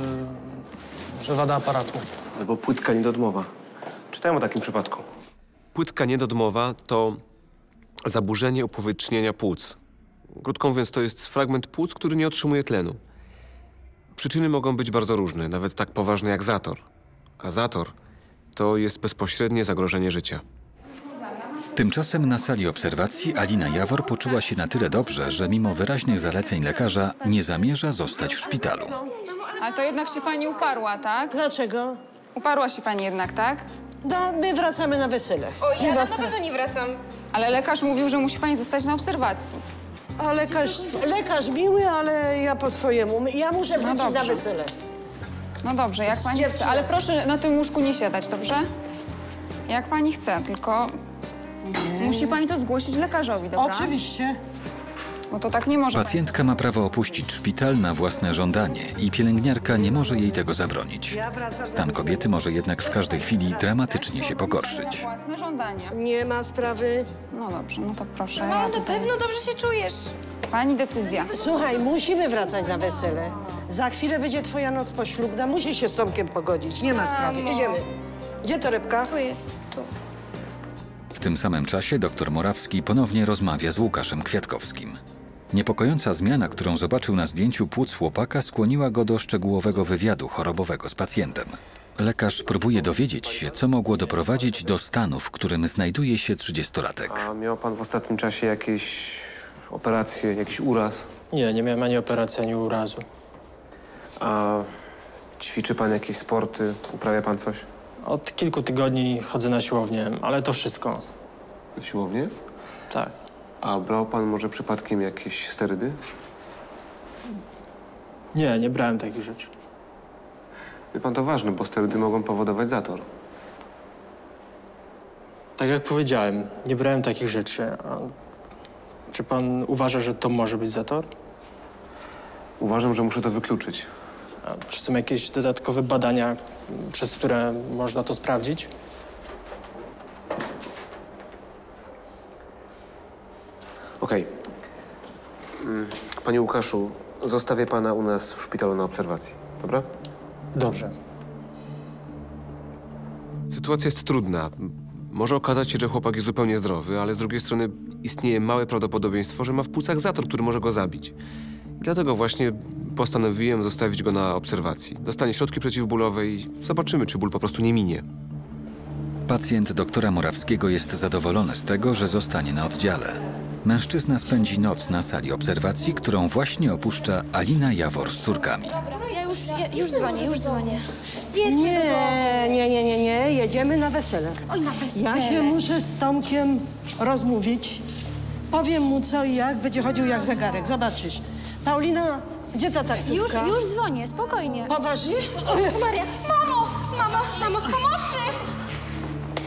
[SPEAKER 3] może wada aparatu.
[SPEAKER 10] Albo płytka niedodmowa. Czytałem o takim przypadku. Płytka niedodmowa to zaburzenie upowietrznienia płuc. Krótko mówiąc, to jest fragment płuc, który nie otrzymuje tlenu. Przyczyny mogą być bardzo różne, nawet tak poważne jak zator. A zator to jest bezpośrednie zagrożenie życia.
[SPEAKER 2] Tymczasem na sali obserwacji Alina Jawor poczuła się na tyle dobrze, że mimo wyraźnych zaleceń lekarza nie zamierza zostać w szpitalu.
[SPEAKER 9] Ale to jednak się pani uparła, tak?
[SPEAKER 7] Dlaczego?
[SPEAKER 9] Uparła się pani jednak, tak?
[SPEAKER 7] No, my wracamy na wesele.
[SPEAKER 8] O, ja na pewno nie wracam.
[SPEAKER 9] Ale lekarz mówił, że musi pani zostać na obserwacji.
[SPEAKER 7] A lekarz, lekarz miły, ale ja po swojemu. Ja muszę wrócić na
[SPEAKER 9] dobrze.
[SPEAKER 7] wesele.
[SPEAKER 9] No dobrze, jak pani chce. Ale proszę na tym łóżku nie siadać, dobrze? Jak pani chce, tylko musi pani to zgłosić lekarzowi, dobra?
[SPEAKER 7] Oczywiście.
[SPEAKER 9] Bo to tak nie może
[SPEAKER 2] Pacjentka ma prawo opuścić szpital na własne żądanie i pielęgniarka nie może jej tego zabronić. Stan kobiety może jednak w każdej chwili dramatycznie się pogorszyć.
[SPEAKER 9] własne żądanie.
[SPEAKER 7] Nie ma sprawy.
[SPEAKER 9] No dobrze, no to proszę.
[SPEAKER 8] Mamo,
[SPEAKER 9] ja
[SPEAKER 8] na
[SPEAKER 9] tutaj...
[SPEAKER 8] pewno dobrze się czujesz.
[SPEAKER 9] Pani decyzja.
[SPEAKER 7] Słuchaj, musimy wracać na wesele. Za chwilę będzie twoja noc poślubna. Musisz się z Tomkiem pogodzić. Nie ma sprawy. Jedziemy. Gdzie torebka?
[SPEAKER 8] Tu jest, tu.
[SPEAKER 2] W tym samym czasie dr Morawski ponownie rozmawia z Łukaszem Kwiatkowskim. Niepokojąca zmiana, którą zobaczył na zdjęciu płuc chłopaka, skłoniła go do szczegółowego wywiadu chorobowego z pacjentem. Lekarz próbuje dowiedzieć się, co mogło doprowadzić do stanu, w którym znajduje się 30-latek.
[SPEAKER 10] A miał pan w ostatnim czasie jakieś operacje, jakiś uraz?
[SPEAKER 3] Nie, nie miałem ani operacji, ani urazu.
[SPEAKER 10] A ćwiczy pan jakieś sporty? Uprawia pan coś?
[SPEAKER 3] Od kilku tygodni chodzę na siłownię, ale to wszystko.
[SPEAKER 10] Na siłownię?
[SPEAKER 3] Tak.
[SPEAKER 10] A brał pan może przypadkiem jakieś sterydy?
[SPEAKER 3] Nie, nie brałem takich rzeczy.
[SPEAKER 10] Wie pan, to ważne, bo sterydy mogą powodować zator.
[SPEAKER 3] Tak jak powiedziałem, nie brałem takich rzeczy. A czy pan uważa, że to może być zator?
[SPEAKER 10] Uważam, że muszę to wykluczyć.
[SPEAKER 3] A czy są jakieś dodatkowe badania, przez które można to sprawdzić?
[SPEAKER 10] Okej. Mm, Panie Łukaszu, zostawię pana u nas w szpitalu na obserwacji, dobra?
[SPEAKER 3] Dobrze.
[SPEAKER 10] Sytuacja jest trudna. Może okazać się, że chłopak jest zupełnie zdrowy, ale z drugiej strony istnieje małe prawdopodobieństwo, że ma w płucach zator, który może go zabić. I dlatego właśnie postanowiłem zostawić go na obserwacji. Dostanie środki przeciwbólowe i zobaczymy, czy ból po prostu nie minie.
[SPEAKER 2] Pacjent doktora Morawskiego jest zadowolony z tego, że zostanie na oddziale. Mężczyzna spędzi noc na sali obserwacji, którą właśnie opuszcza Alina Jawor z córkami.
[SPEAKER 8] Ja już, ja, już dzwonię, już dzwonię.
[SPEAKER 7] Nie, nie, nie, nie, nie. Jedziemy na wesele.
[SPEAKER 8] Oj, na wesele.
[SPEAKER 7] Ja się muszę z Tomkiem rozmówić. Powiem mu co i jak. Będzie chodził jak zegarek. Zobaczysz. Paulina, gdzie ta
[SPEAKER 1] Już,
[SPEAKER 7] taksówka?
[SPEAKER 1] już dzwonię, spokojnie.
[SPEAKER 7] Poważnie?
[SPEAKER 8] Jezus Maria, mamo, mamo, mamo, pomocy!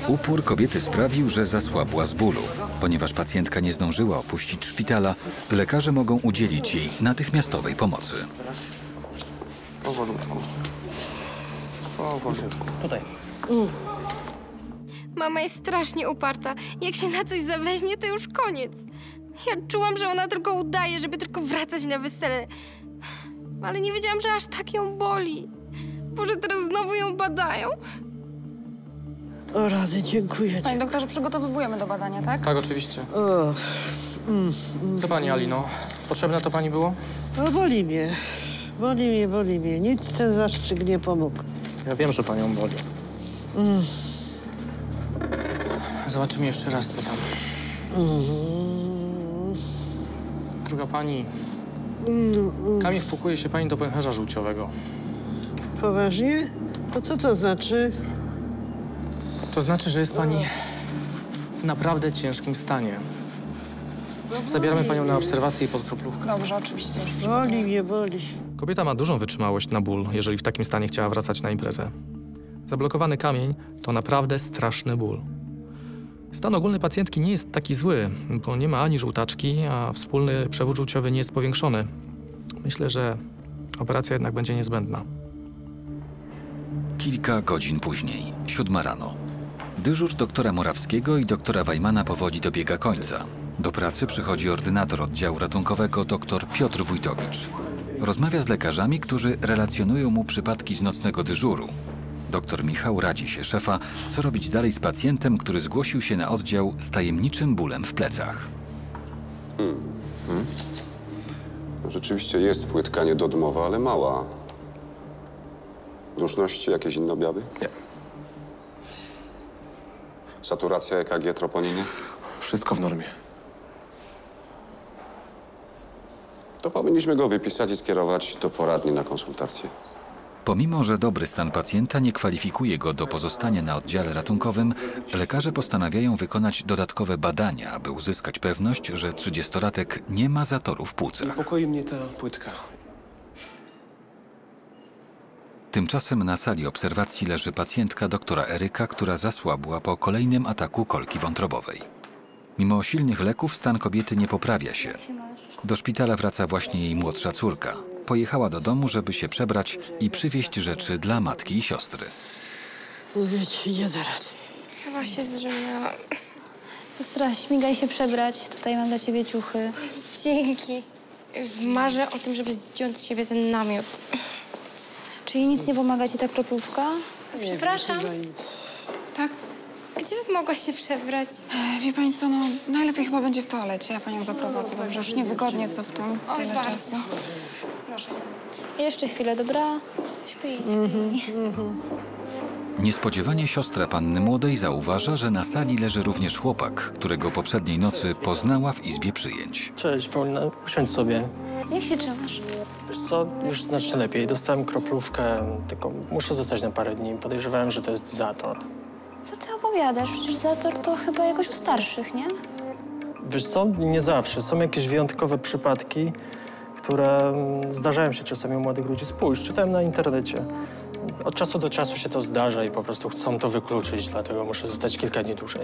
[SPEAKER 2] Upór kobiety sprawił, że zasłabła z bólu. Ponieważ pacjentka nie zdążyła opuścić szpitala, lekarze mogą udzielić jej natychmiastowej pomocy.
[SPEAKER 10] Powolutku. Powolutku.
[SPEAKER 3] Tutaj.
[SPEAKER 8] Mama jest strasznie uparta. Jak się na coś zaweźmie, to już koniec. Ja czułam, że ona tylko udaje, żeby tylko wracać na wesele. Ale nie wiedziałam, że aż tak ją boli. Boże, teraz znowu ją badają?
[SPEAKER 7] O rady, dziękuję ci.
[SPEAKER 9] Panie doktorze, przygotowujemy do badania, tak?
[SPEAKER 11] Tak, oczywiście.
[SPEAKER 7] O,
[SPEAKER 11] Co pani, Alino? Potrzebne to pani było?
[SPEAKER 7] no boli mnie. Boli mnie, boli mnie. Nic ten zastrzyk nie pomógł.
[SPEAKER 11] Ja wiem, że panią boli.
[SPEAKER 7] Mm.
[SPEAKER 11] Zobaczymy jeszcze raz, co tam. Druga pani, Kamil wpukuje się pani do pęcherza żółciowego.
[SPEAKER 7] Poważnie? To co to znaczy?
[SPEAKER 11] To znaczy, że jest pani w naprawdę ciężkim stanie. Zabieramy panią na obserwację i pod kroplówkę.
[SPEAKER 9] Dobrze, oczywiście. Już
[SPEAKER 7] Boli mnie, boli.
[SPEAKER 11] Kobieta ma dużą wytrzymałość na ból, jeżeli w takim stanie chciała wracać na imprezę. Zablokowany kamień to naprawdę straszny ból. Stan ogólny pacjentki nie jest taki zły, bo nie ma ani żółtaczki, a wspólny przewód żółciowy nie jest powiększony. Myślę, że operacja jednak będzie niezbędna.
[SPEAKER 2] Kilka godzin później, siódma rano. Dyżur doktora Morawskiego i doktora Wajmana powoli dobiega końca. Do pracy przychodzi ordynator oddziału ratunkowego dr Piotr Wójtowicz. Rozmawia z lekarzami, którzy relacjonują mu przypadki z nocnego dyżuru. Doktor Michał radzi się szefa, co robić dalej z pacjentem, który zgłosił się na oddział z tajemniczym bólem w plecach.
[SPEAKER 15] Rzeczywiście jest płytka niedodomowa, ale mała. Duszności, jakieś inne objawy?
[SPEAKER 10] Nie.
[SPEAKER 15] Saturacja EKG, troponiny?
[SPEAKER 10] Wszystko w normie.
[SPEAKER 15] To powinniśmy go wypisać i skierować do poradni na konsultację.
[SPEAKER 2] Pomimo, że dobry stan pacjenta nie kwalifikuje go do pozostania na oddziale ratunkowym, lekarze postanawiają wykonać dodatkowe badania, aby uzyskać pewność, że 30-latek nie ma zatoru w płucach.
[SPEAKER 10] Niepokoi mnie ta płytka.
[SPEAKER 2] Tymczasem na sali obserwacji leży pacjentka doktora Eryka, która zasłabła po kolejnym ataku kolki wątrobowej. Mimo silnych leków stan kobiety nie poprawia się. Do szpitala wraca właśnie jej młodsza córka. Pojechała do domu, żeby się przebrać i przywieźć rzeczy dla matki i siostry.
[SPEAKER 7] Mówię ci, nie da rady.
[SPEAKER 8] Chyba się zrzemnęłam.
[SPEAKER 1] Siostra, [LAUGHS] śmigaj się przebrać. Tutaj mam dla ciebie ciuchy.
[SPEAKER 8] Dzięki. Marzę o tym, żeby zdjąć z siebie ten namiot.
[SPEAKER 1] Czyli nic nie pomaga ci ta kroplówka?
[SPEAKER 8] Przepraszam.
[SPEAKER 9] Tak?
[SPEAKER 8] Gdzie bym mogła się przebrać?
[SPEAKER 9] E, Wie pani co, no najlepiej chyba będzie w toalecie. Ja panią zaprowadzę, dobrze? Już niewygodnie, co w tym
[SPEAKER 8] Oj,
[SPEAKER 9] tyle
[SPEAKER 8] bardzo.
[SPEAKER 9] czasu. Proszę.
[SPEAKER 1] Jeszcze chwilę, dobra? Śpij, śpij.
[SPEAKER 2] Niespodziewanie siostra panny młodej zauważa, że na sali leży również chłopak, którego poprzedniej nocy poznała w izbie przyjęć.
[SPEAKER 3] Cześć, Paulina, usiądź sobie.
[SPEAKER 1] Jak się trzymasz?
[SPEAKER 3] Wiesz co, już znacznie lepiej. Dostałem kroplówkę, tylko muszę zostać na parę dni. Podejrzewałem, że to jest zator.
[SPEAKER 1] Co ty opowiadasz? Przecież Zator to chyba jakoś u starszych, nie?
[SPEAKER 3] Wiesz co, nie zawsze. Są jakieś wyjątkowe przypadki, które mm, zdarzają się czasami u młodych ludzi. Spójrz, czytałem na internecie. Od czasu do czasu się to zdarza i po prostu chcą to wykluczyć, dlatego muszę zostać kilka dni dłużej.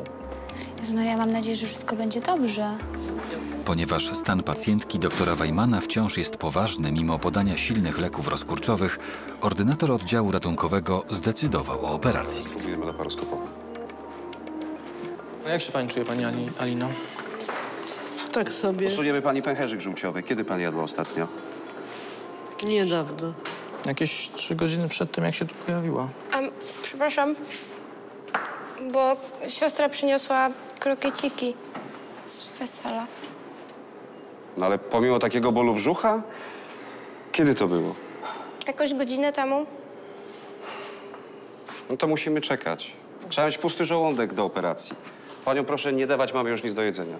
[SPEAKER 1] Jezu, no ja mam nadzieję, że wszystko będzie dobrze.
[SPEAKER 2] Ponieważ stan pacjentki doktora Weimana wciąż jest poważny mimo podania silnych leków rozkurczowych, ordynator oddziału ratunkowego zdecydował o operacji.
[SPEAKER 15] Spróbujemy laparoskopowo.
[SPEAKER 4] A jak się pani czuje, pani Ali, Alino?
[SPEAKER 7] Tak sobie.
[SPEAKER 15] Usuniemy pani pęcherzyk żółciowy. Kiedy pani jadła ostatnio?
[SPEAKER 7] Niedawno.
[SPEAKER 4] Jakieś trzy godziny przed tym, jak się tu pojawiła.
[SPEAKER 8] A, przepraszam, bo siostra przyniosła krokieciki z wesela.
[SPEAKER 15] No ale pomimo takiego bólu brzucha? Kiedy to było?
[SPEAKER 8] Jakoś godzinę temu.
[SPEAKER 15] No to musimy czekać. Trzeba mieć pusty żołądek do operacji. Panią proszę nie dawać mamie już nic do jedzenia.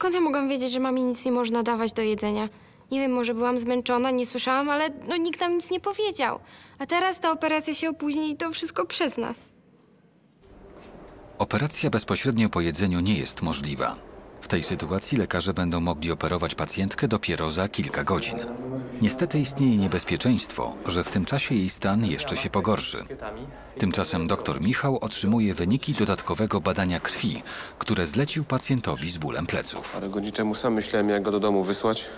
[SPEAKER 8] Skąd ja mogłam wiedzieć, że mamie nic nie można dawać do jedzenia? Nie wiem, może byłam zmęczona, nie słyszałam, ale no, nikt nam nic nie powiedział. A teraz ta operacja się opóźni i to wszystko przez nas.
[SPEAKER 2] Operacja bezpośrednio po jedzeniu nie jest możliwa. W tej sytuacji lekarze będą mogli operować pacjentkę dopiero za kilka godzin. Niestety istnieje niebezpieczeństwo, że w tym czasie jej stan jeszcze się pogorszy. Tymczasem dr Michał otrzymuje wyniki dodatkowego badania krwi, które zlecił pacjentowi z bólem pleców.
[SPEAKER 10] Parę godzin temu sam myślałem, jak go do domu wysłać.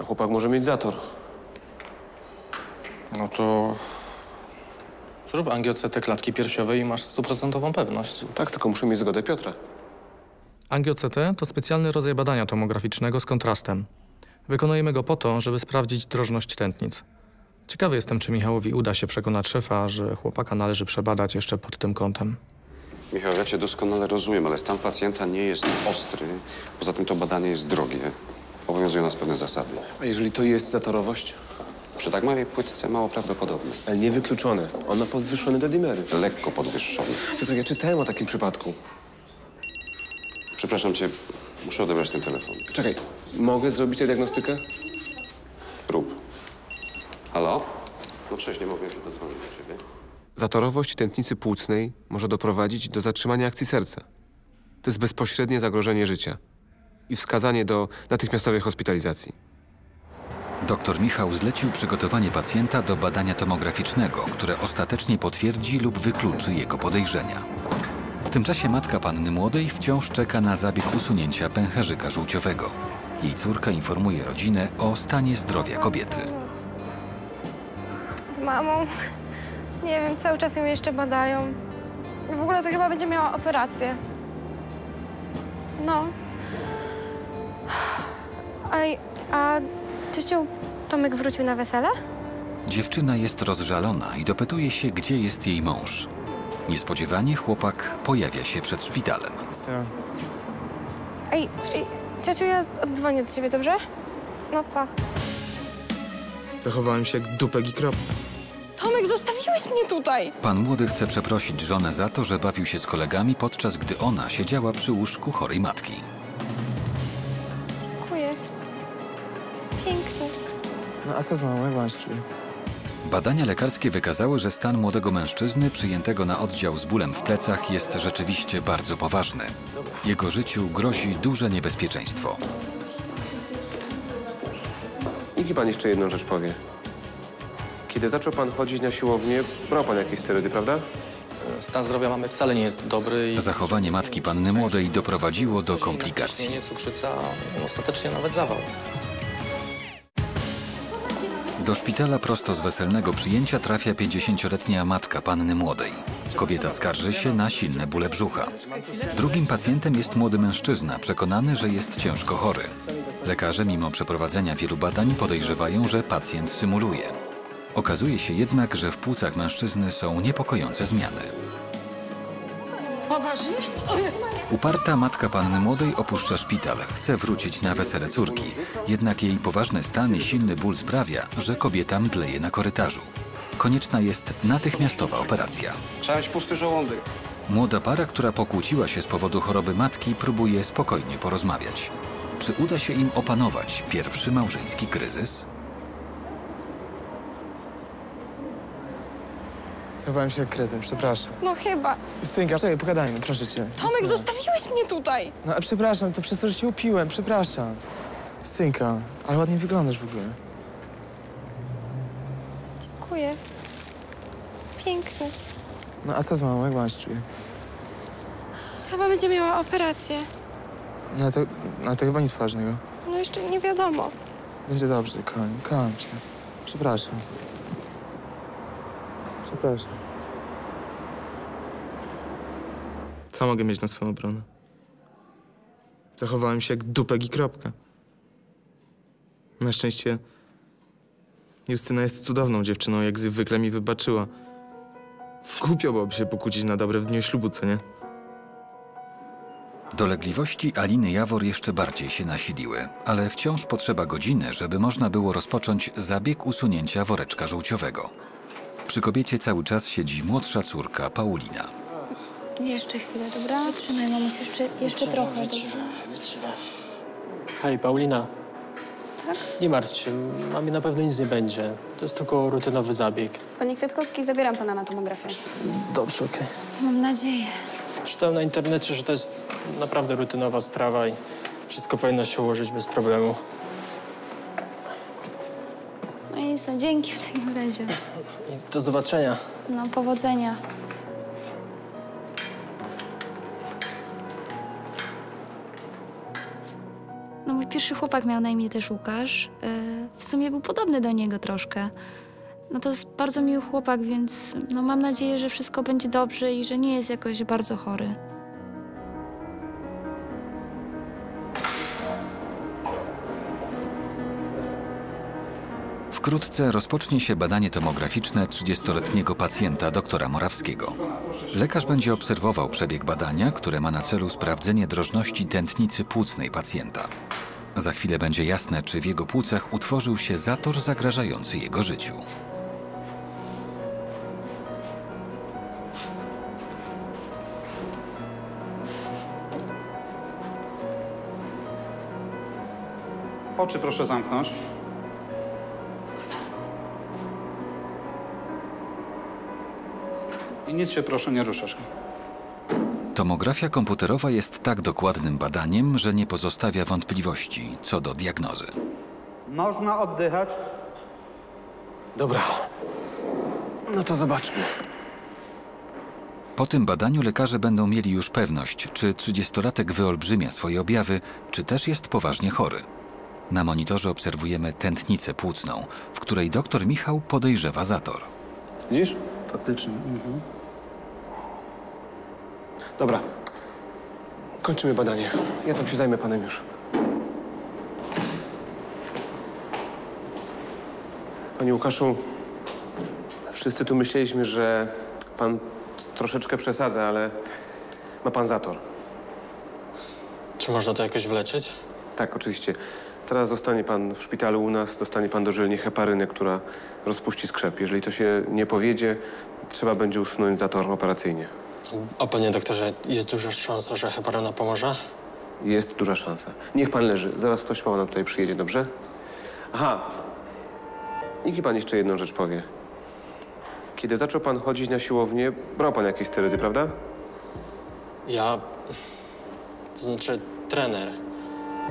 [SPEAKER 10] A chłopak może mieć zator.
[SPEAKER 4] No to... Zrób angiocetek klatki piersiowej i masz stuprocentową pewność.
[SPEAKER 10] Tak, tylko muszę mieć zgodę Piotra.
[SPEAKER 11] Angio-CT to specjalny rodzaj badania tomograficznego z kontrastem. Wykonujemy go po to, żeby sprawdzić drożność tętnic. Ciekawy jestem, czy Michałowi uda się przekonać szefa, że chłopaka należy przebadać jeszcze pod tym kątem.
[SPEAKER 15] Michał, ja cię doskonale rozumiem, ale stan pacjenta nie jest ostry. Poza tym to badanie jest drogie. Obowiązują nas pewne zasady.
[SPEAKER 10] A jeżeli to jest zatorowość?
[SPEAKER 15] Przy tak małej płytce mało prawdopodobne.
[SPEAKER 10] Ale niewykluczone. On ma podwyższone dedimery.
[SPEAKER 15] Lekko podwyższone.
[SPEAKER 10] Piotr, ja czytałem o takim przypadku.
[SPEAKER 15] Przepraszam cię, muszę odebrać ten telefon.
[SPEAKER 10] Czekaj, mogę zrobić tę diagnostykę?
[SPEAKER 15] Rób. Halo? No cześć, nie mogłem się dodzwonić do ciebie.
[SPEAKER 10] Zatorowość tętnicy płucnej może doprowadzić do zatrzymania akcji serca. To jest bezpośrednie zagrożenie życia i wskazanie do natychmiastowej hospitalizacji.
[SPEAKER 2] Dr Michał zlecił przygotowanie pacjenta do badania tomograficznego, które ostatecznie potwierdzi lub wykluczy jego podejrzenia. W tym czasie matka panny młodej wciąż czeka na zabieg usunięcia pęcherzyka żółciowego. Jej córka informuje rodzinę o stanie zdrowia kobiety.
[SPEAKER 8] Z mamą. Nie wiem, cały czas ją jeszcze badają. W ogóle to chyba będzie miała operację. No. Ej, a ciociu Tomek wrócił na wesele?
[SPEAKER 2] Dziewczyna jest rozżalona i dopytuje się, gdzie jest jej mąż. Niespodziewanie chłopak pojawia się przed szpitalem.
[SPEAKER 8] Ej, ej, ciociu, ja oddzwonię do ciebie, dobrze? No pa.
[SPEAKER 5] Zachowałem się jak dupek i kropka.
[SPEAKER 8] Tomek, zostawiłeś mnie tutaj!
[SPEAKER 2] Pan młody chce przeprosić żonę za to, że bawił się z kolegami, podczas gdy ona siedziała przy łóżku chorej matki.
[SPEAKER 8] Dziękuję. Pięknie.
[SPEAKER 5] No a co z mamą? Jak się czuje?
[SPEAKER 2] Badania lekarskie wykazały, że stan młodego mężczyzny przyjętego na oddział z bólem w plecach jest rzeczywiście bardzo poważny. Jego życiu grozi duże niebezpieczeństwo.
[SPEAKER 10] Niech mi pan jeszcze jedną rzecz powie. Kiedy zaczął pan chodzić na siłownię, brał pan jakieś sterydy, prawda?
[SPEAKER 4] Stan zdrowia mamy wcale nie jest dobry i...
[SPEAKER 2] Zachowanie matki panny młodej doprowadziło do komplikacji.
[SPEAKER 4] Ciśnienie, cukrzyca, ostatecznie nawet zawał.
[SPEAKER 2] Do szpitala prosto z weselnego przyjęcia trafia 50-letnia matka panny młodej. Kobieta skarży się na silne bóle brzucha. Drugim pacjentem jest młody mężczyzna, przekonany, że jest ciężko chory. Lekarze, mimo przeprowadzenia wielu badań, podejrzewają, że pacjent symuluje. Okazuje się jednak, że w płucach mężczyzny są niepokojące zmiany.
[SPEAKER 7] Poważnie?
[SPEAKER 2] Uparta matka panny młodej opuszcza szpital. Chce wrócić na wesele córki. Jednak jej poważny stan i silny ból sprawia, że kobieta mdleje na korytarzu. Konieczna jest natychmiastowa operacja.
[SPEAKER 15] Trzeba mieć pusty żołądek.
[SPEAKER 2] Młoda para, która pokłóciła się z powodu choroby matki, próbuje spokojnie porozmawiać. Czy uda się im opanować pierwszy małżeński kryzys?
[SPEAKER 5] Zachowałem się jak kretyn, przepraszam.
[SPEAKER 8] No chyba.
[SPEAKER 5] Justynka, czekaj, pogadajmy, proszę cię.
[SPEAKER 8] Tomek,
[SPEAKER 5] Justyna.
[SPEAKER 8] zostawiłeś mnie tutaj.
[SPEAKER 5] No, a przepraszam, to przez to, że się upiłem, przepraszam. Justynka, ale ładnie wyglądasz w ogóle.
[SPEAKER 8] Dziękuję. Piękny.
[SPEAKER 5] No, a co z mamą, jak mama się czuje?
[SPEAKER 8] Chyba będzie miała operację.
[SPEAKER 5] No, to, no, to chyba nic poważnego.
[SPEAKER 8] No jeszcze nie wiadomo.
[SPEAKER 5] Będzie dobrze, kocham cię. Przepraszam. Przepraszam. Co mogę mieć na swoją obronę? Zachowałem się jak dupek i kropka. Na szczęście Justyna jest cudowną dziewczyną, jak zwykle mi wybaczyła. Głupio byłoby się pokłócić na dobre w dniu ślubu, co nie?
[SPEAKER 2] Dolegliwości Aliny Jawor jeszcze bardziej się nasiliły, ale wciąż potrzeba godziny, żeby można było rozpocząć zabieg usunięcia woreczka żółciowego. Przy kobiecie cały czas siedzi młodsza córka Paulina.
[SPEAKER 1] Jeszcze chwilę, dobra? Trzymaj, mamuś, jeszcze, jeszcze trochę, dobrze?
[SPEAKER 3] Hej, Paulina.
[SPEAKER 1] Tak?
[SPEAKER 3] Nie martw się, mamie na pewno nic nie będzie. To jest tylko rutynowy zabieg.
[SPEAKER 12] Panie Kwiatkowski, zabieram pana na tomografię.
[SPEAKER 3] Dobrze, okej.
[SPEAKER 1] Mam nadzieję.
[SPEAKER 3] Czytałem na internecie, że to jest naprawdę rutynowa sprawa i wszystko powinno się ułożyć bez problemu.
[SPEAKER 1] Nic, no dzięki w takim razie.
[SPEAKER 3] I do zobaczenia.
[SPEAKER 1] No, powodzenia. No, mój pierwszy chłopak miał na imię też Łukasz. Yy, w sumie był podobny do niego troszkę. No to jest bardzo miły chłopak, więc no, mam nadzieję, że wszystko będzie dobrze i że nie jest jakoś bardzo chory.
[SPEAKER 2] Wkrótce rozpocznie się badanie tomograficzne 30-letniego pacjenta doktora Morawskiego. Lekarz będzie obserwował przebieg badania, które ma na celu sprawdzenie drożności tętnicy płucnej pacjenta. Za chwilę będzie jasne, czy w jego płucach utworzył się zator zagrażający jego życiu.
[SPEAKER 13] Oczy proszę zamknąć. I nic się proszę nie ruszać.
[SPEAKER 2] Tomografia komputerowa jest tak dokładnym badaniem, że nie pozostawia wątpliwości co do diagnozy.
[SPEAKER 13] Można oddychać.
[SPEAKER 14] Dobra. No to zobaczmy.
[SPEAKER 2] Po tym badaniu lekarze będą mieli już pewność, czy 30-latek wyolbrzymia swoje objawy, czy też jest poważnie chory. Na monitorze obserwujemy tętnicę płucną, w której doktor Michał podejrzewa zator.
[SPEAKER 15] Widzisz?
[SPEAKER 14] Faktycznie. Mhm. Dobra. Kończymy badanie. Ja tam się zajmę panem już. Panie Łukaszu, wszyscy tu myśleliśmy, że pan troszeczkę przesadza, ale ma pan zator.
[SPEAKER 3] Czy można to jakoś wlecieć?
[SPEAKER 14] Tak, oczywiście. Teraz zostanie pan w szpitalu u nas, dostanie pan dożylnie heparynę, która rozpuści skrzep. Jeżeli to się nie powiedzie, trzeba będzie usunąć zator operacyjnie.
[SPEAKER 3] A panie doktorze, jest duża szansa, że heparyna pomoże?
[SPEAKER 14] Jest duża szansa. Niech pan leży. Zaraz ktoś pana tutaj przyjedzie, dobrze? Aha. Niech mi pan jeszcze jedną rzecz powie. Kiedy zaczął pan chodzić na siłownię, brał pan jakieś sterydy, prawda?
[SPEAKER 3] Ja... To znaczy trener.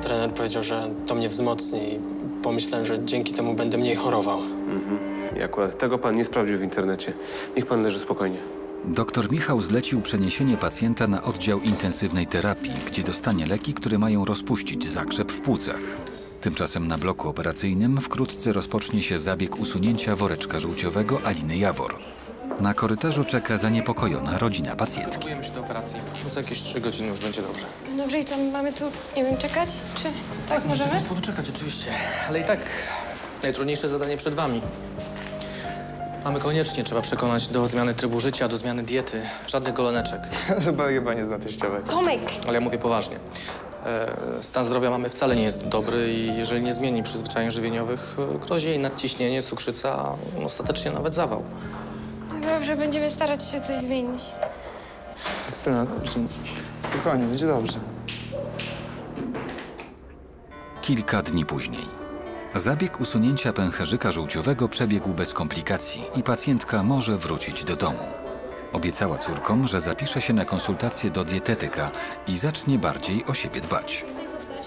[SPEAKER 3] Trener powiedział, że to mnie wzmocni i pomyślałem, że dzięki temu będę mniej chorował.
[SPEAKER 14] Mhm. I akurat tego pan nie sprawdził w internecie. Niech pan leży spokojnie.
[SPEAKER 2] Doktor Michał zlecił przeniesienie pacjenta na oddział intensywnej terapii, gdzie dostanie leki, które mają rozpuścić zakrzep w płucach. Tymczasem na bloku operacyjnym wkrótce rozpocznie się zabieg usunięcia woreczka żółciowego Aliny Jawor. Na korytarzu czeka zaniepokojona rodzina pacjentki.
[SPEAKER 11] Szykujemy się do operacji. Za jakieś trzy godziny już będzie dobrze.
[SPEAKER 8] Dobrze, i co, mamy tu, nie wiem, czekać? Czy tak możemy?
[SPEAKER 11] Państwo poczekać, oczywiście. Ale i tak najtrudniejsze zadanie przed wami.
[SPEAKER 4] Mamy koniecznie, trzeba przekonać do zmiany trybu życia, do zmiany diety. Żadnych goloneczek. [LAUGHS]
[SPEAKER 5] Chyba chyba nie zna teściowej.
[SPEAKER 8] Tomek!
[SPEAKER 4] Ale ja mówię poważnie. E, stan zdrowia mamy wcale nie jest dobry i jeżeli nie zmieni przyzwyczajeń żywieniowych, e, grozi jej nadciśnienie, cukrzyca, a ostatecznie nawet zawał.
[SPEAKER 8] Dobrze, będziemy starać się coś zmienić.
[SPEAKER 5] Justyna, dobrze. Spokojnie, będzie dobrze.
[SPEAKER 2] Kilka dni później. Zabieg usunięcia pęcherzyka żółciowego przebiegł bez komplikacji i pacjentka może wrócić do domu. Obiecała córkom, że zapisze się na konsultację do dietetyka i zacznie bardziej o siebie dbać.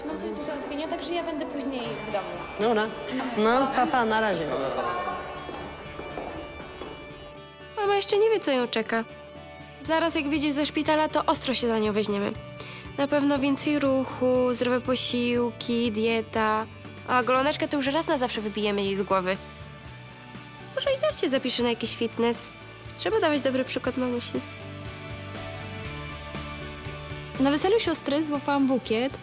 [SPEAKER 1] Mam coś do załatwienia, także ja będę później w domu.
[SPEAKER 7] No, no. No, papa, na razie.
[SPEAKER 8] Mama jeszcze nie wie, co ją czeka. Zaraz jak wyjdzie ze szpitala, to ostro się za nią weźmiemy. Na pewno więcej ruchu, zdrowe posiłki, dieta. A goloneczkę to już raz na zawsze wybijemy jej z głowy. Może i się zapiszę na jakiś fitness. Trzeba dawać dobry przykład mamusi.
[SPEAKER 1] Na weselu siostry złapałam bukiet.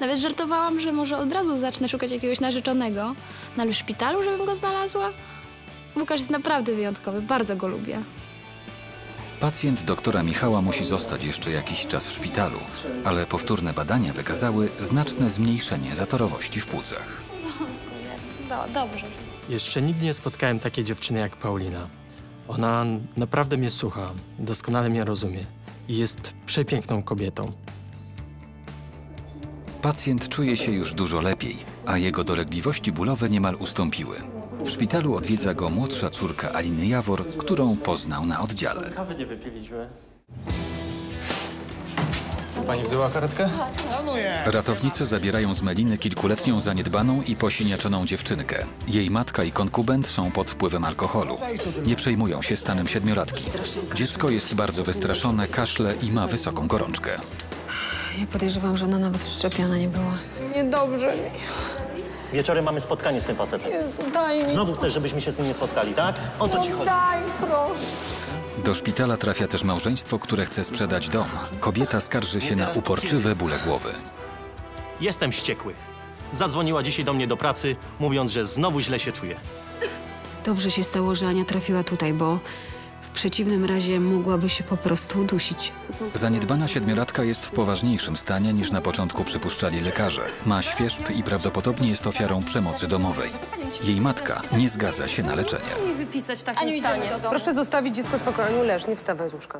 [SPEAKER 1] Nawet żartowałam, że może od razu zacznę szukać jakiegoś narzeczonego. No ale w szpitalu, żebym go znalazła? Łukasz jest naprawdę wyjątkowy, bardzo go lubię.
[SPEAKER 2] Pacjent doktora Michała musi zostać jeszcze jakiś czas w szpitalu, ale powtórne badania wykazały znaczne zmniejszenie zatorowości w płucach.
[SPEAKER 1] No, dobrze.
[SPEAKER 3] Jeszcze nigdy nie spotkałem takiej dziewczyny jak Paulina. Ona naprawdę mnie słucha, doskonale mnie rozumie i jest przepiękną kobietą.
[SPEAKER 2] Pacjent czuje się już dużo lepiej, a jego dolegliwości bólowe niemal ustąpiły. W szpitalu odwiedza go młodsza córka Aliny Jawor, którą poznał na oddziale.
[SPEAKER 3] Kawy nie wypiliśmy. Pani wzięła karetkę?
[SPEAKER 2] Ratownicy zabierają z Meliny kilkuletnią zaniedbaną i posiniaczoną dziewczynkę. Jej matka i konkubent są pod wpływem alkoholu. Nie przejmują się stanem siedmiolatki. Dziecko jest bardzo wystraszone, kaszle i ma wysoką gorączkę.
[SPEAKER 16] Ja podejrzewam, że ona nawet szczepiona nie była.
[SPEAKER 17] Niedobrze mi.
[SPEAKER 18] Wieczorem mamy spotkanie z tym facetem.
[SPEAKER 17] Jezu, daj mi.
[SPEAKER 18] Znowu chcesz, żebyśmy się z nim nie spotkali, tak? O co ci
[SPEAKER 17] No
[SPEAKER 18] chodzi?
[SPEAKER 17] daj, proszę.
[SPEAKER 2] Do szpitala trafia też małżeństwo, które chce sprzedać dom. Kobieta skarży się na uporczywe bóle głowy.
[SPEAKER 18] Jestem wściekły. Zadzwoniła dzisiaj do mnie do pracy, mówiąc, że znowu źle się czuje.
[SPEAKER 16] Dobrze się stało, że Ania trafiła tutaj, bo w przeciwnym razie mogłaby się po prostu udusić.
[SPEAKER 2] Zaniedbana siedmiolatka jest w poważniejszym stanie niż na początku przypuszczali lekarze. Ma świerzb i prawdopodobnie jest ofiarą przemocy domowej. Jej matka nie zgadza się na leczenie.
[SPEAKER 19] Nie wypisać w takim
[SPEAKER 12] Aniu, idziemy
[SPEAKER 19] stanie.
[SPEAKER 12] do domu.
[SPEAKER 19] Proszę zostawić dziecko spokojnie. Leż, nie wstawaj z łóżka.